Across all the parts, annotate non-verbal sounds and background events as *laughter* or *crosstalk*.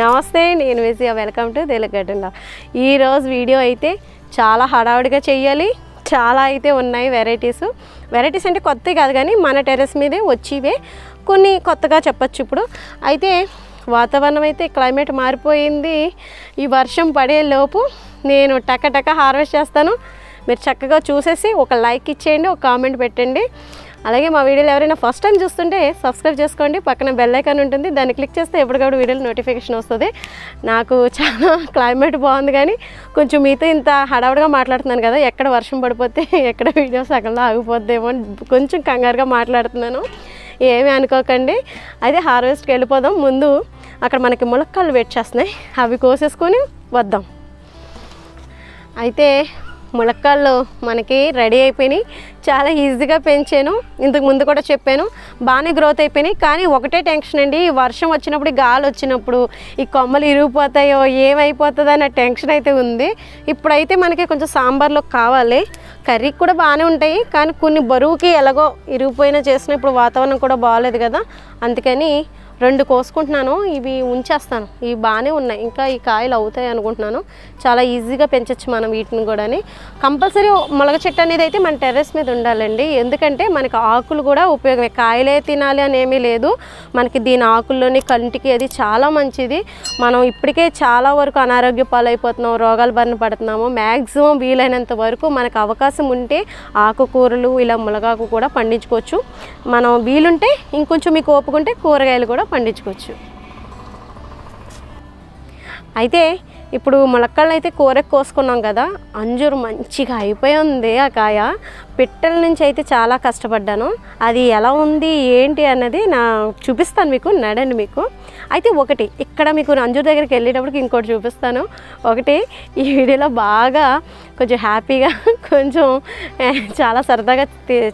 నమస్తే నేను విజయ. Welcome to తెలుగడ్డలో ఈరోజు వీడియో అయితే చాలా హడావుడిగా చేయాలి చాలా అయితే ఉన్నాయి వెరైటీస్. వెరైటీస్ అంటే కొత్తవి కాదు కానీ మన టెర్రస్ మీదే వచ్చివే. కొన్ని కొత్తగా చెప్పచ్చు ఇప్పుడు. అయితే వాతావరణం అయితే క్లైమేట్ మారిపోయింది. ఈ వర్షం పడే లోపు నేను టక టక హార్వెస్ట్ చేస్తాను. మీరు చక్కగా చూసేసి ఒక లైక్ ఇచ్చేయండి ఒక కామెంట్ పెట్టండి. అలాగే మా వీడియోలు ఎవరైనా ఫస్ట్ టైం చూస్తుంటే సబ్స్క్రైబ్ చేసుకోండి. పక్కన బెల్ ఐకాన్ ఉంటుంది. దాన్ని క్లిక్ చేస్తే ఎప్పటికప్పుడు వీడియోలు నోటిఫికేషన్ వస్తుంది. నాకు చాలా *laughs* క్లైమేట్ బాగుంది కానీ కొంచెం మీతో ఇంత హడావుడిగా మాట్లాడుతున్నాను కదా ఎక్కడ వర్షం పడిపోతే *laughs* ఎక్కడ వీడియో సగంలో ఆగిపోద్దేమో అని కొంచెం కంగారుగా మాట్లాడుతున్నాను. ఏమీ అనుకోకండి. అయితే హార్వెస్ట్కి వెళ్ళిపోదాం. ముందు అక్కడ మనకి ములక్కాళ్ళు వెయిట్ చేస్తున్నాయి. అవి కోసేసుకొని వద్దాం. అయితే ములక్కాళ్ళు మనకి రెడీ అయిపోయినాయి. చాలా ఈజీగా పెంచాను. ఇంతకు ముందు కూడా చెప్పాను. బాగానే గ్రోత్ అయిపోయినాయి. కానీ ఒకటే టెన్షన్ అండి. ఈ వర్షం వచ్చినప్పుడు గాలి వచ్చినప్పుడు ఈ కొమ్మలు ఇరిగిపోతాయో ఏమైపోతుందో అన్న టెన్షన్ అయితే ఉంది. ఇప్పుడైతే మనకి కొంచెం సాంబార్లో కావాలి. కర్రీకి కూడా బాగానే ఉంటాయి. కానీ కొన్ని బరువుకి ఎలాగో ఇరిగిపోయినా చేసిన ఇప్పుడు వాతావరణం కూడా బాగాలేదు కదా. అందుకని రెండు కోసుకుంటున్నాను ఇవి ఉంచేస్తాను. ఇవి బాగానే ఉన్నాయి. ఇంకా ఈ కాయలు అవుతాయి అనుకుంటున్నాను. చాలా ఈజీగా పెంచవచ్చు మనం వీటిని కూడా కంపల్సరీ మొలగ చెట్టు అనేది అయితే మన టెర్రస్ మీద ఉండాలండి. ఎందుకంటే మనకి ఆకులు కూడా ఉపయోగమే. కాయలే తినాలి అని ఏమీ లేదు. మనకి దీని ఆకుల్లోని కంటికి అది చాలా మంచిది. మనం ఇప్పటికే చాలా వరకు అనారోగ్య పాలైపోతున్నాం రోగాల బారిన పడుతున్నాము. మ్యాక్సిమం వీలైనంత వరకు మనకు అవకాశం ఉంటే ఆకుకూరలు ఇలా మునగాకు కూడా పండించుకోవచ్చు. మనం వీలుంటే ఇంకొంచెం మీకు ఓపుకుంటే కూరగాయలు కూడా పండించుకోవచ్చు. అయితే ఇప్పుడు ములక్కాళ్ళు అయితే కూరకు కోసుకున్నాం కదా అంజూరు మంచిగా అయిపోయి ఉంది ఆ కాయ. పిట్టల నుంచి అయితే చాలా కష్టపడ్డాను. అది ఎలా ఉంది ఏంటి అన్నది నా చూపిస్తాను మీకు నడండి మీకు. అయితే ఒకటి ఇక్కడ మీకు అంజూరు దగ్గరికి వెళ్ళేటప్పటికి ఇంకోటి చూపిస్తాను. ఒకటి ఈ వీడియోలో బాగా కొంచెం హ్యాపీగా *laughs* కొంచెం చాలా సరదాగా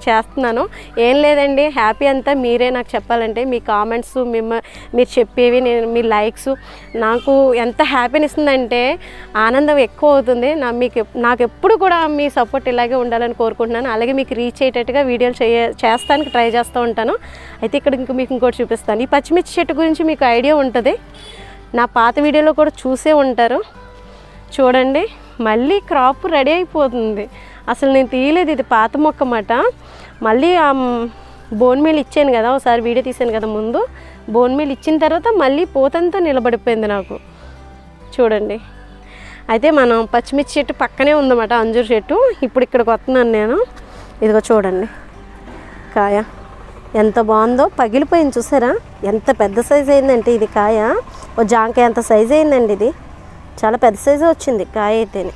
చేస్తున్నాను. ఏం లేదండి హ్యాపీ అంతా మీరే నాకు చెప్పాలంటే మీ కామెంట్స్ మిమ్మ మీరు చెప్పేవి నేను మీ లైక్స్ నాకు ఎంత హ్యాపీని ఉందంటే ఆనందం ఎక్కువ అవుతుంది. నా మీకు నాకు ఎప్పుడు కూడా మీ సపోర్ట్ ఇలాగే ఉండాలని కోరుకుంటున్నాను. అలాగే మీకు రీచ్ అయ్యేటట్టుగా వీడియోలు చేయ చేస్తానికి ట్రై చేస్తూ ఉంటాను. అయితే ఇక్కడ ఇంక మీకు ఇంకోటి చూపిస్తాను. ఈ పచ్చిమిర్చి చెట్టు గురించి మీకు ఐడియా ఉంటుంది. నా పాత వీడియోలో కూడా చూసే ఉంటారు. చూడండి. మళ్ళీ క్రాప్ రెడీ అయిపోతుంది. అసలు నేను తీయలేదు ఇది పాత మొక్క మాట మళ్ళీ ఆ బోన్ మీల్ ఇచ్చాను కదా ఒకసారి వీడియో తీసాను కదా ముందు. బోన్ మీల్ ఇచ్చిన తర్వాత మళ్ళీ పోతంతా నిలబడిపోయింది నాకు. చూడండి. అయితే మనం పచ్చిమిర్చి చెట్టు పక్కనే ఉందన్నమాట అంజూరు చెట్టు. ఇప్పుడు ఇక్కడికి వస్తున్నాను నేను. ఇదిగో చూడండి. కాయ ఎంత బాగుందో. పగిలిపోయింది చూసారా? ఎంత పెద్ద సైజు అయిందంటే ఇది కాయ. ఓ జాంకాయ ఎంత సైజు అయిందండి ఇది. చాలా పెద్ద సైజు వచ్చింది కాయ అయితేనే.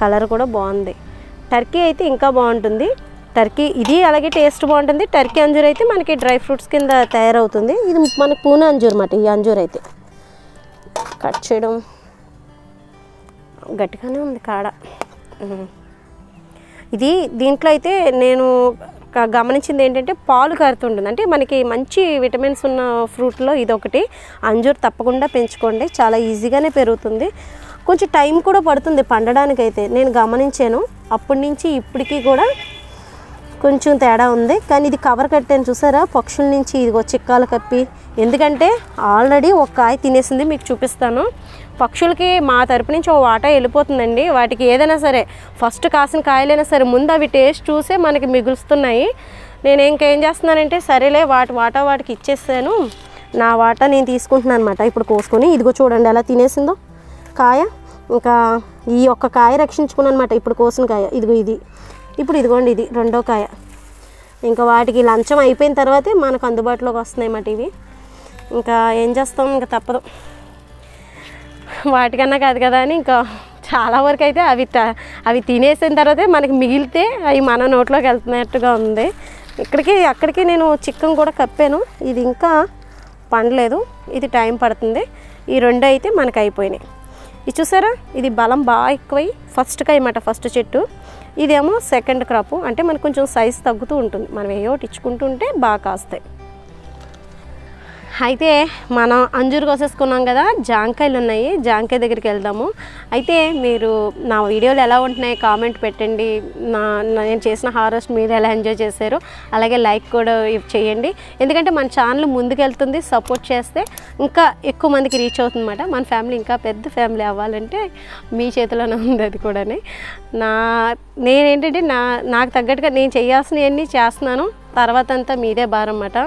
కలర్ కూడా బాగుంది. టర్కీ అయితే ఇంకా బాగుంటుంది. టర్కీ ఇది అలాగే టేస్ట్ బాగుంటుంది. టర్కీ అంజూర్ అయితే మనకి డ్రై ఫ్రూట్స్ కింద తయారవుతుంది. ఇది మనకి పూనా అంజూర్ మాట ఈ అంజూర్ అయితే. కట్ చేయడం గట్టిగానే ఉంది కాడ. ఇది దీంట్లో అయితే నేను గమనించింది ఏంటంటే పాలు కారుతుంటుంది. అంటే మనకి మంచి విటమిన్స్ ఉన్న ఫ్రూట్లో ఇది ఒకటి అంజూర్ తప్పకుండా పెంచుకోండి. చాలా ఈజీగానే పెరుగుతుంది. కొంచెం టైం కూడా పడుతుంది పండడానికైతే. నేను గమనించాను. అప్పటి నుంచి ఇప్పటికీ కూడా కొంచెం తేడా ఉంది. కానీ ఇది కవర్ కట్టాను చూసారా? పక్షుల నుంచి ఇదిగో చిక్కాలు కప్పి. ఎందుకంటే ఆల్రెడీ ఒక కాయ తినేసింది మీకు చూపిస్తాను. పక్షులకి మా తరపు నుంచి ఓ వాటా వెళ్ళిపోతుందండి. వాటికి ఏదైనా సరే ఫస్ట్ కాసిన కాయలైనా సరే ముందు అవి టేస్ట్ చూసే మనకి మిగులుస్తున్నాయి. నేను ఇంకేం చేస్తున్నానంటే సరేలే వాటి వాటా వాటికి ఇచ్చేసాను. నా వాటా నేను తీసుకుంటున్నాను అనమాట ఇప్పుడు కోసుకొని ఇదిగో చూడండి ఎలా తినేసిందో. కాయ ఇంకా ఈ ఒక్క కాయ రక్షించుకున్నాను అనమాట ఇప్పుడు కోసిన కాయ ఇదిగో ఇది. ఇప్పుడు ఇదిగోండి ఇది రెండో కాయ. ఇంకా వాటికి లంచం అయిపోయిన తర్వాతే మనకు అందుబాటులోకి వస్తున్నాయి అన్నమాట ఇవి. ఇంకా ఏం చేస్తాం? ఇంకా తప్పదు. వాటికన్నా కాదు కదా అని ఇంకా చాలా వరకు అయితే అవి అవి తినేసిన తర్వాతే మనకి మిగిలితే అవి మన నోట్లోకి వెళ్తున్నట్టుగా ఉంది. ఇక్కడికి అక్కడికి నేను చిక్కం కూడా కప్పాను. ఇది ఇంకా పండలేదు. ఇది టైం పడుతుంది. ఈ రెండు అయితే మనకు అయిపోయినాయి. ఇది చూసారా? ఇది బలం బాగా ఎక్కువై ఫస్ట్కి అయ్యమాట ఫస్ట్ చెట్టు. ఇదేమో సెకండ్ క్రాప్. అంటే మనకు కొంచెం సైజ్ తగ్గుతూ ఉంటుంది. మనం ఏ ఒకటి ఇచ్చుకుంటుంటే బాగా కాస్తాయి. అయితే మనం అంజూరు కోసేసుకున్నాం కదా జాంకాయలు ఉన్నాయి జాంకాయ దగ్గరికి వెళ్దాము. అయితే మీరు నా వీడియోలు ఎలా ఉంటున్నాయి కామెంట్ పెట్టండి. నా నేను చేసిన హారెస్ట్ మీరు ఎలా ఎంజాయ్ చేశారు అలాగే లైక్ కూడా చేయండి. ఎందుకంటే మన ఛానల్ ముందుకెళ్తుంది సపోర్ట్ చేస్తే ఇంకా ఎక్కువ మందికి రీచ్ అవుతుందన్నమాట. మన ఫ్యామిలీ ఇంకా పెద్ద ఫ్యామిలీ అవ్వాలంటే మీ చేతిలోనే ఉంది అది కూడా నా నేనేంటంటే నా నాకు తగ్గట్టుగా నేను చేయాల్సినవన్నీ చేస్తున్నాను. తర్వాత అంతా మీదే భారం అన్నమాట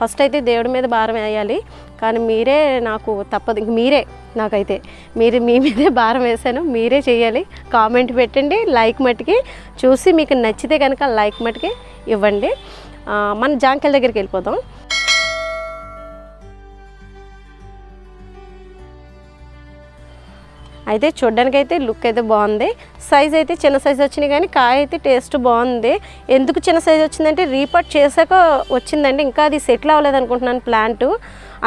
ఫస్ట్ అయితే దేవుడి మీద భారం వేయాలి. కానీ మీరే నాకు తప్పదు. ఇంక మీరే నాకైతే. మీరు మీ మీదే భారం వేసాను మీరే చేయాలి. కామెంట్ పెట్టండి. లైక్ మట్టుకి చూసి మీకు నచ్చితే కనుక లైక్ మట్టుకి ఇవ్వండి. మన జాంకల్ దగ్గరికి వెళ్ళిపోదాం. అయితే చూడ్డానికైతే లుక్ అయితే బాగుంది. సైజ్ అయితే చిన్న సైజ్ వచ్చినాయి కానీ కాయ అయితే టేస్ట్ బాగుంది. ఎందుకు చిన్న సైజ్ వచ్చిందంటే రీపాట్ చేశాక వచ్చిందండి. ఇంకా అది సెటిల్ అవ్వలేదు అనుకుంటున్నాను ప్లాంట్.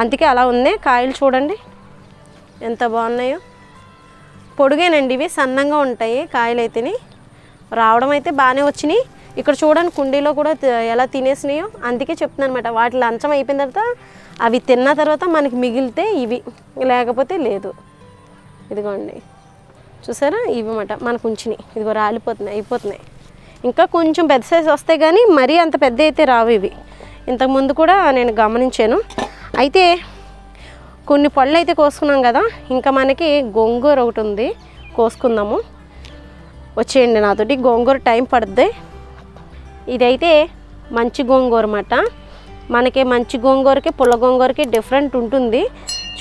అందుకే అలా ఉంది కాయలు చూడండి. ఎంత బాగున్నాయో. పొడుగేనండి ఇవి. సన్నంగా ఉంటాయి కాయలు అయితేనే రావడం అయితే బాగానే వచ్చినాయి. ఇక్కడ చూడండి కుండీలో కూడా ఎలా తినేసినాయో. అందుకే చెప్తున్నాను అనమాట వాటి లంచం అయిపోయిన తర్వాత అవి తిన్న తర్వాత మనకి మిగిలితే ఇవి. లేకపోతే లేదు. ఇదిగోండి. చూసారా? ఇవి మాట మనకు ఉంచినాయి. ఇదిగో రాలిపోతున్నాయి అయిపోతున్నాయి. ఇంకా కొంచెం పెద్ద సైజ్ వస్తాయి కానీ మరీ అంత పెద్ద అయితే రావు ఇవి. ఇంతకుముందు కూడా నేను గమనించాను. అయితే కొన్ని పళ్ళు అయితే కోసుకున్నాం కదా. ఇంకా మనకి గోంగూర ఒకటి ఉంది. కోసుకుందాము. వచ్చేయండి నాతోటి. గోంగూర టైం పడుద్ది. ఇదైతే మంచి గోంగూర అన్నమాట. మనకి మంచి గోంగూరకి పుల్ల గోంగూరకి డిఫరెంట్ ఉంటుంది.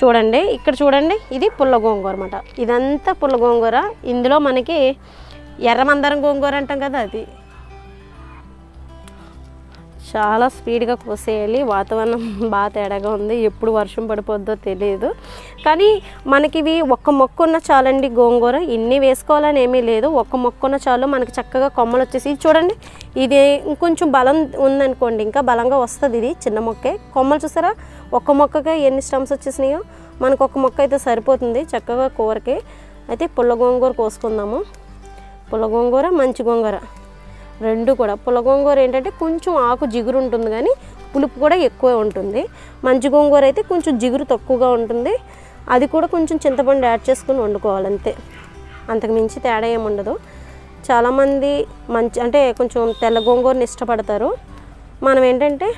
చూడండి. ఇక్కడ చూడండి ఇది పుల్ల గోంగూర అన్నమాట. ఇదంతా పుల్ల గోంగూర. ఇందులో మనకి ఎర్రమందరం గోంగూర అంటాం కదా అది. చాలా స్పీడ్గా కోసేయాలి. వాతావరణం *laughs* బాగా తేడాగా ఉంది. ఎప్పుడు వర్షం పడిపోద్దో తెలియదు కానీ మనకి ఇవి ఒక్క మొక్క ఉన్న చాలండి గోంగూర. ఇన్ని వేసుకోవాలని ఏమీ లేదు. ఒక్క మొక్క ఉన్న చాలు. మనకి చక్కగా కొమ్మలు వచ్చేసి ఇది చూడండి ఇది ఇంకొంచెం బలం ఉందనుకోండి ఇంకా బలంగా వస్తుంది ఇది చిన్న మొక్కే. కొమ్మలు చూసారా? ఒక్క మొక్కకే ఎన్ని స్టమ్స్ వచ్చేసినాయో మనకు ఒక మొక్క అయితే సరిపోతుంది చక్కగా కూరకి. అయితే పుల్ల గోంగూర కోసుకుందాము. పుల్ల గోంగూర మంచి గోంగూర. రెండు కూడా. పుల్ల ఏంటంటే కొంచెం ఆకు జిగురు ఉంటుంది కానీ పులుపు కూడా ఎక్కువ ఉంటుంది. మంచి గోంగూర అయితే కొంచెం జిగురు తక్కువగా ఉంటుంది. అది కూడా కొంచెం చింతపండు యాడ్ చేసుకుని వండుకోవాలి అంతే. అంతకు మించి తేడా ఏమి ఉండదు. చాలామంది మంచి అంటే కొంచెం తెల్ల గోంగూరని ఇష్టపడతారు. మనం ఏంటంటే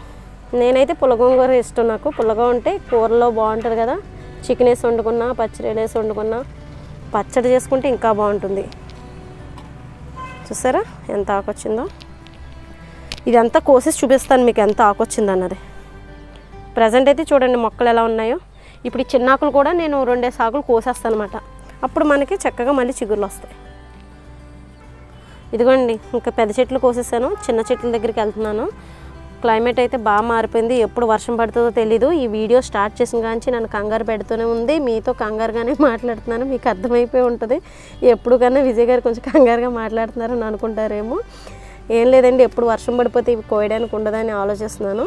నేనైతే పుల్ల గోంగూర ఇష్టం నాకు. పుల్లగా ఉంటే కూరలో బాగుంటుంది కదా. చికెన్ వేసి వండుకున్నా పచ్చడి వేసి వండుకున్నా పచ్చడి చేసుకుంటే ఇంకా బాగుంటుంది. చూసారా? ఎంత ఆకొచ్చిందో? ఇదంతా కోసేసి చూపిస్తాను మీకు ఎంత ఆకొచ్చింది అన్నది ప్రజెంట్ అయితే చూడండి మొక్కలు ఎలా ఉన్నాయో. ఇప్పుడు ఈ చిన్నాకులు కూడా నేను రెండే సాకులు కోసేస్తాను అనమాట అప్పుడు మనకి చక్కగా మళ్ళీ చిగుర్లు వస్తాయి. ఇదిగోండి ఇంకా పెద్ద చెట్లు కోసేసాను. చిన్న చెట్ల దగ్గరికి వెళ్తున్నాను. క్లైమేట్ అయితే బాగా మారిపోయింది. ఎప్పుడు వర్షం పడుతుందో తెలీదు. ఈ వీడియో స్టార్ట్ చేసిన కాంచి నన్ను కంగారు పెడుతూనే ఉంది. మీతో కంగారుగానే మాట్లాడుతున్నాను. మీకు అర్థమైపోయి ఉంటుంది. ఎప్పుడు కన్నా విజయ్ గారు కొంచెం కంగారుగా మాట్లాడుతున్నారని అనుకుంటారేమో. ఏం లేదండి ఎప్పుడు వర్షం పడిపోతే ఇవి కోయడానికి ఉండదని ఆలోచిస్తున్నాను.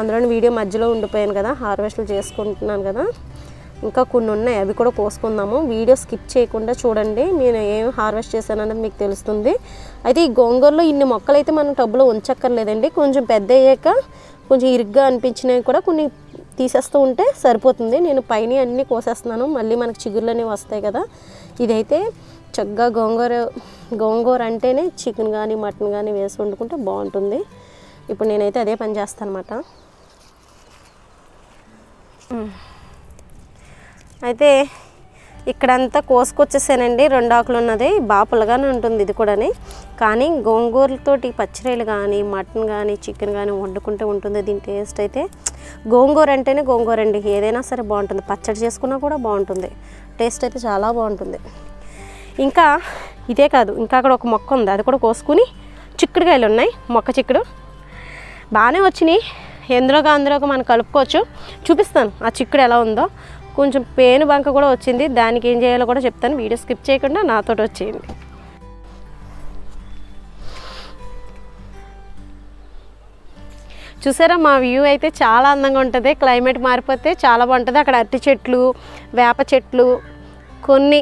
అందులోని వీడియో మధ్యలో ఉండిపోయాను కదా హార్వెస్ట్లు చేసుకుంటున్నాను కదా. ఇంకా కొన్ని ఉన్నాయి అవి కూడా కోసుకుందాము వీడియో స్కిప్ చేయకుండా చూడండి. నేను ఏం హార్వెస్ట్ చేశాను మీకు తెలుస్తుంది. అయితే ఈ గోంగూరలో ఇన్ని మొక్కలు అయితే మనం టబ్బులో ఉంచక్కర్లేదండి. కొంచెం పెద్ద అయ్యాక కొంచెం ఇరుగ్గా అనిపించినవి కూడా కొన్ని తీసేస్తూ ఉంటే సరిపోతుంది. నేను పైన అన్నీ కోసేస్తున్నాను. మళ్ళీ మనకు చిగుర్లు అనేవి వస్తాయి కదా. ఇదైతే చక్కగా గోంగూర గోంగూర అంటేనే చికెన్ కానీ మటన్ కానీ వేసి వండుకుంటే బాగుంటుంది. ఇప్పుడు నేనైతే అదే పని చేస్తాను అనమాట అయితే ఇక్కడంతా కోసుకొచ్చేసానండి. రెండు ఆకులు ఉన్నది బాగా పుల్లగానే ఉంటుంది ఇది కూడాని. కానీ గోంగూరతోటి పచ్చిరేలు కానీ మటన్ కానీ చికెన్ కానీ వండుకుంటే ఉంటుంది దీని టేస్ట్ అయితే. గోంగూర అంటేనే గోంగూర అండి. ఏదైనా సరే బాగుంటుంది. పచ్చడి చేసుకున్నా కూడా బాగుంటుంది. టేస్ట్ అయితే చాలా బాగుంటుంది. ఇంకా ఇదే కాదు ఇంకా అక్కడ ఒక మొక్క ఉంది. అది కూడా కోసుకుని చిక్కుడుకాయలు ఉన్నాయి. మొక్క చిక్కుడు. బాగానే వచ్చినాయి. ఎందులోగా అందులోకి మనం కలుపుకోవచ్చు. చూపిస్తాను ఆ చిక్కుడు ఎలా ఉందో. కొంచెం పేను బంక కూడా వచ్చింది. దానికి ఏం చేయాలో కూడా చెప్తాను. వీడియో స్కిప్ చేయకుండా నాతో వచ్చేయండి. చూసారా మా వ్యూ అయితే చాలా అందంగా ఉంటుంది. క్లైమేట్ మారిపోతే చాలా బాగుంటుంది. అక్కడ అరటి చెట్లు వేప చెట్లు కొన్ని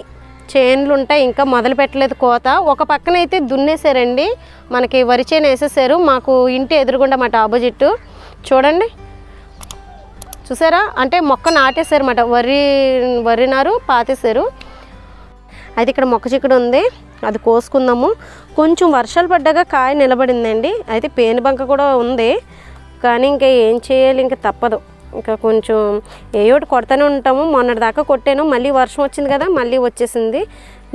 చేన్లు ఉంటాయి. ఇంకా మొదలు పెట్టలేదు కోత. ఒక పక్కన అయితే దున్నేసారండి మనకి వరి చేను వేసేసారు. మాకు ఇంటి ఎదురుగుండా మాట ఆపోజిట్. చూడండి. చూసారా? అంటే మొక్క నాటేశారు అన్నమాట వరి వరి నారు పాతేశారు. అయితే ఇక్కడ మొక్క చిక్కుడు ఉంది. అది కోసుకుందాము. కొంచెం వర్షాలు పడ్డాక కాయ నిలబడిందండి. అయితే పేనుబంక కూడా ఉంది. కానీ ఇంకా ఏం చేయాలి? ఇంకా తప్పదు. ఇంకా కొంచెం ఏ ఒకటి కొడతానే ఉంటాము. మొన్నటి దాకా కొట్టాను. మళ్ళీ వర్షం వచ్చింది కదా మళ్ళీ వచ్చేసింది.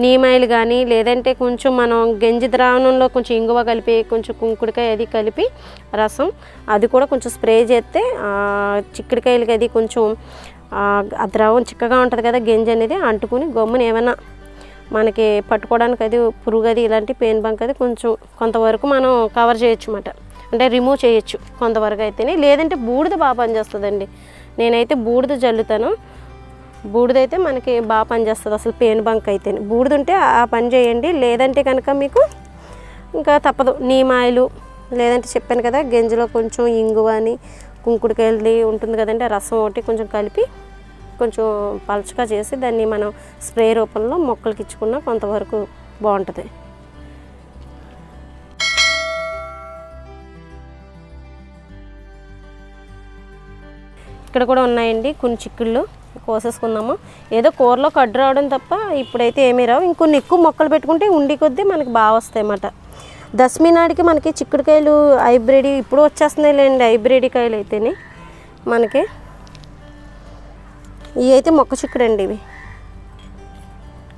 నీమాయిలు కానీ లేదంటే కొంచెం మనం గంజి ద్రావణంలో కొంచెం ఇంగువ కలిపి కొంచెం కుంకుడికాయ అది కలిపి రసం. అది కూడా కొంచెం స్ప్రే చేస్తే చిక్కుడుకాయలకి అది కొంచెం ఆ, ఆ ద్రవం చిక్కగా ఉంటుంది కదా గంజి అనేది అంటుకుని గమ్మున ఏమైనా మనకి పట్టుకోవడానికి అది పురుగు అది ఇలాంటి పెయిన్ బంక్ అది కొంచెం కొంతవరకు మనం కవర్ చేయొచ్చు అన్నమాట అంటే రిమూవ్ చేయొచ్చు కొంతవరకు అయితేనే. లేదంటే బూడిద బాగా పనిచేస్తుందండి. నేనైతే బూడిద జల్లుతాను. బూడిద అయితే మనకి బాగా పనిచేస్తుంది అసలు పెయిన్ బంక్ అయితే బూడిద ఉంటే ఆ పని చేయండి. లేదంటే కనుక మీకు ఇంకా తప్పదు. నీమాయిలు లేదంటే చెప్పాను కదా గింజలో కొంచెం ఇంగువ అని కుంకుడుకెళ్ళి ఉంటుంది కదండి ఆ రసం ఒకటి కొంచెం కలిపి కొంచెం పలచగా చేసి దాన్ని మనం స్ప్రే రూపంలో మొక్కలకి ఇచ్చుకున్నా కొంతవరకు బాగుంటుంది. ఇక్కడ కూడా ఉన్నాయండి కొన్ని చిక్కుళ్ళు కోసేసుకుందాము? ఏదో కూరలో కడ్డు రావడం తప్ప ఇప్పుడైతే ఏమీ రావు. ఇంకొన్ని ఎక్కువ మొక్కలు పెట్టుకుంటే ఉండి కొద్దీ మనకి బాగా వస్తాయి అన్నమాట దశమి నాడికి మనకి చిక్కుడుకాయలు హైబ్రిడ్ ఇప్పుడు వచ్చేస్తున్నాయి లేండి హైబ్రిడ్ కాయలు అయితేనే మనకి. ఇవి అయితే మొక్క చిక్కుడు అండి ఇవి.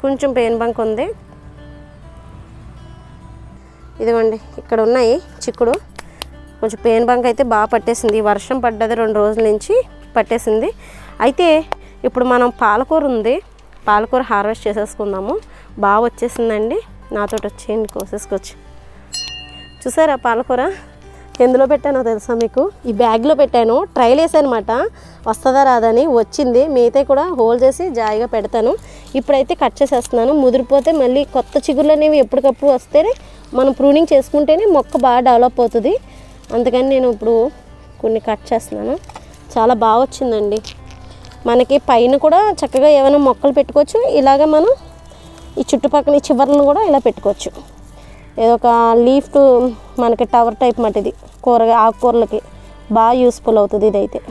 కొంచెం పెయిన్ బంక్ ఉంది. ఇదిగోండి ఇక్కడ ఉన్నాయి చిక్కుడు. కొంచెం పెయిన్ బంక్ అయితే బాగా పట్టేసింది. వర్షం పడ్డది రెండు రోజుల నుంచి పట్టేసింది. అయితే ఇప్పుడు మనం పాలకూర ఉంది. పాలకూర హార్వెస్ట్ చేసేసుకుందాము. బాగా వచ్చేసిందండి. నాతో వచ్చేయండి కోసేసుకొచ్చి చూసారా పాలకూర? ఎందులో పెట్టానో తెలుసా మీకు? ఈ బ్యాగ్లో పెట్టాను. ట్రైల్ వేసాను వస్తుందా రాదని వచ్చింది. మిగతా కూడా హోల్ చేసి జాయిగా పెడతాను. ఇప్పుడైతే కట్ చేసేస్తున్నాను. ముదిరిపోతే మళ్ళీ కొత్త చిగుర్లు అనేవి ఎప్పటికప్పుడు వస్తేనే మనం ప్రూనింగ్ చేసుకుంటేనే మొక్క బాగా డెవలప్ అవుతుంది. అందుకని నేను ఇప్పుడు కొన్ని కట్ చేస్తున్నాను. చాలా బాగా వచ్చిందండి. మనకి పైన కూడా చక్కగా ఏమైనా మొక్కలు పెట్టుకోవచ్చు. ఇలాగ మనం ఈ చుట్టుపక్కల ఈ చివరలను కూడా ఇలా పెట్టుకోవచ్చు. ఏదో ఒక లీఫ్ మనకి టవర్ టైప్ మాట ఇది కూరగా ఆకుకూరలకి బాగా యూస్ఫుల్ అవుతుంది ఇదైతే.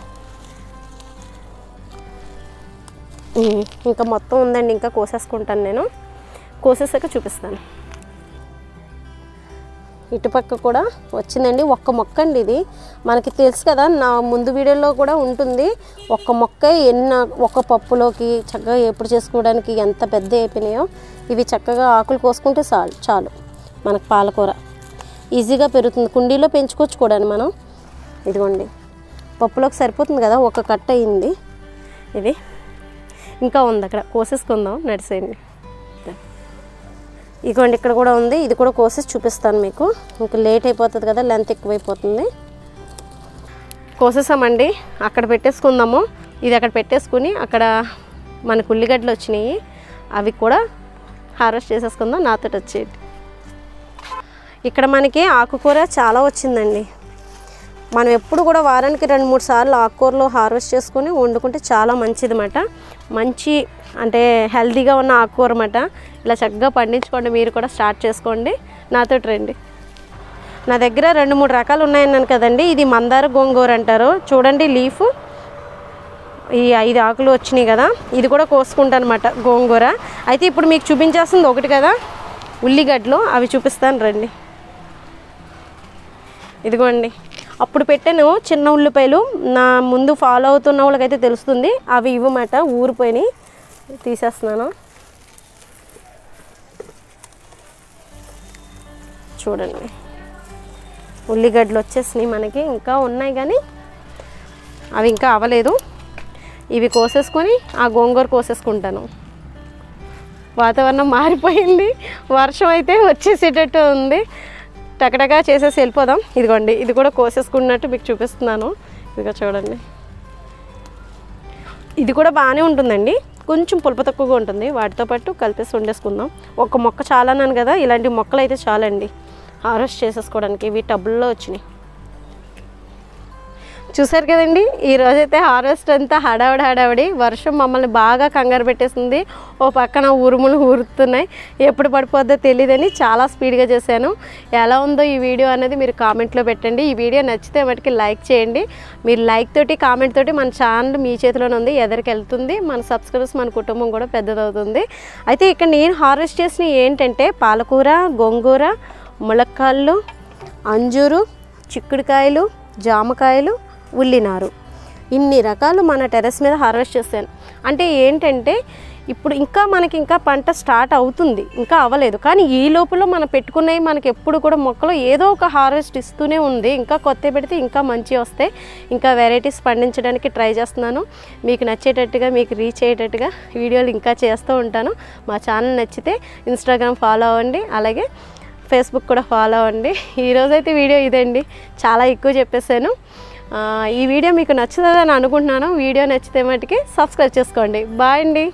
ఇంకా మొత్తం ఉందండి. ఇంకా కోసేసుకుంటాను నేను. కోసేసాక చూపిస్తాను. ఇటుపక్క కూడా వచ్చిందండి. ఒక్క మొక్క అండి ఇది. మనకి తెలుసు కదా నా ముందు వీడియోలో కూడా ఉంటుంది. ఒక్క మొక్క ఎన్న ఒక్క పప్పులోకి చక్కగా ఎప్పుడు చేసుకోవడానికి ఎంత పెద్ద అయిపోయినాయో ఇవి చక్కగా ఆకులు కోసుకుంటే చాలు చాలు. మనకు పాలకూర ఈజీగా పెరుగుతుంది. కుండీలో పెంచుకోవచ్చు కూడా మనం. ఇదిగోండి. పప్పులోకి సరిపోతుంది కదా ఒక కట్ట అయింది. ఇది. ఇంకా ఉంది అక్కడ. కోసేసుకుందాం నడిసేయండి. ఇదిగోండి ఇక్కడ కూడా ఉంది. ఇది కూడా కోసేసి చూపిస్తాను మీకు. ఇంకా లేట్ అయిపోతుంది కదా లెంత్ ఎక్కువైపోతుంది. కోసేసామండి. అక్కడ పెట్టేసుకుందాము. ఇది అక్కడ పెట్టేసుకుని అక్కడ మనకు ఉల్లిగడ్డలు వచ్చినాయి. అవి కూడా హార్వెస్ట్ చేసేసుకుందాం. నాతో వచ్చేది ఇక్కడ మనకి ఆకుకూర చాలా వచ్చిందండి. మనం ఎప్పుడు కూడా వారానికి రెండు మూడు సార్లు ఆకుకూరలు హార్వెస్ట్ చేసుకొని వండుకుంటే చాలా మంచిది అన్నమాట మంచి అంటే హెల్తీగా ఉన్న ఆకుకూర అన్నమాట ఇలా చక్కగా పండించుకోండి మీరు కూడా స్టార్ట్ చేసుకోండి. నాతో రండి. నా దగ్గర రెండు మూడు రకాలు ఉన్నాయన్నాను కదండి. ఇది మందార గోంగూర అంటారు. చూడండి లీఫ్. ఈ ఐదు ఆకులు వచ్చినాయి కదా. ఇది కూడా కోసుకుంటాను అనమాట గోంగూర. అయితే ఇప్పుడు మీకు చూపించాల్సింది ఒకటి కదా. ఉల్లిగడ్డలు. అవి చూపిస్తాను రండి. ఇదిగోండి. అప్పుడు పెట్టాను చిన్న ఉల్లిపాయలు. నా ముందు ఫాలో అవుతున్న వాళ్ళకైతే తెలుస్తుంది. అవి ఇవ్వమాట ఊరిపోయినాయి. తీసేస్తున్నాను. చూడండి. ఉల్లిగడ్డలు వచ్చేసినాయి మనకి. ఇంకా ఉన్నాయి కానీ అవి ఇంకా అవ్వలేదు. ఇవి కోసేసుకొని ఆ గోంగూర కోసేసుకుంటాను. వాతావరణం మారిపోయింది. వర్షం అయితే వచ్చేసేటట్టు ఉంది. టకటగా చేసేసి వెళ్ళిపోదాం. ఇదిగోండి ఇది కూడా కోసేసుకున్నట్టు మీకు చూపిస్తున్నాను. ఇదిగో చూడండి. ఇది కూడా బాగానే ఉంటుందండి. కొంచెం పులుపు తక్కువగా ఉంటుంది. వాటితో పాటు కలిపేసి వండేసుకుందాం. ఒక మొక్క చాలన్నాను కదా ఇలాంటి మొక్కలు అయితే చాలండి. హార్వెస్ట్ చేసేసుకోవడానికి ఇవి టబ్బుల్లో వచ్చినాయి. చూసారు కదండి? ఈరోజైతే హార్వెస్ట్ అంతా హడావిడి హడావిడి. వర్షం మమ్మల్ని బాగా కంగారు పెట్టేసింది. ఓ పక్కన ఉరుములు ఊరుతున్నాయి. ఎప్పుడు పడిపోద్దో తెలియదని చాలా స్పీడ్గా చేశాను. ఎలా ఉందో ఈ వీడియో అనేది మీరు కామెంట్లో పెట్టండి. ఈ వీడియో నచ్చితే మటుకి లైక్ చేయండి. మీరు లైక్ తోటి కామెంట్ తోటి మన ఛానల్ మీ చేతిలోనే ఉంది. ఎదరికి వెళ్తుంది. మన సబ్స్క్రైబర్స్ మన కుటుంబం కూడా పెద్దదవుతుంది. అయితే ఇక్కడ నేను హార్వెస్ట్ చేసిన ఏంటంటే పాలకూర గోంగూర ములక్కాళ్ళు అంజూరు చిక్కుడుకాయలు జామకాయలు ఉల్లినారు. ఇన్ని రకాలు మన టెర్రస్ మీద హార్వెస్ట్ చేశాను అంటే ఏంటంటే ఇప్పుడు ఇంకా మనకి ఇంకా పంట స్టార్ట్ అవుతుంది ఇంకా అవ్వలేదు. కానీ ఈ లోపల మనం పెట్టుకున్నవి మనకి ఎప్పుడు కూడా మొక్కలు ఏదో ఒక హార్వెస్ట్ ఇస్తూనే ఉంది. ఇంకా కొత్త పెడితే ఇంకా మంచి వస్తాయి. ఇంకా వెరైటీస్ పండించడానికి ట్రై చేస్తున్నాను. మీకు నచ్చేటట్టుగా మీకు రీచ్ అయ్యేటట్టుగా వీడియోలు ఇంకా చేస్తూ ఉంటాను. మా ఛానల్ నచ్చితే ఇన్స్టాగ్రామ్ ఫాలో అవ్వండి. అలాగే ఫేస్బుక్ కూడా ఫాలో అవ్వండి. ఈరోజైతే వీడియో ఇదండి. చాలా ఎక్కువ చెప్పేశాను. ఈ వీడియో మీకు నచ్చుతుందని అనుకుంటున్నాను. వీడియో నచ్చితే మటుకి సబ్స్క్రైబ్ చేసుకోండి. బాయ్ అండి.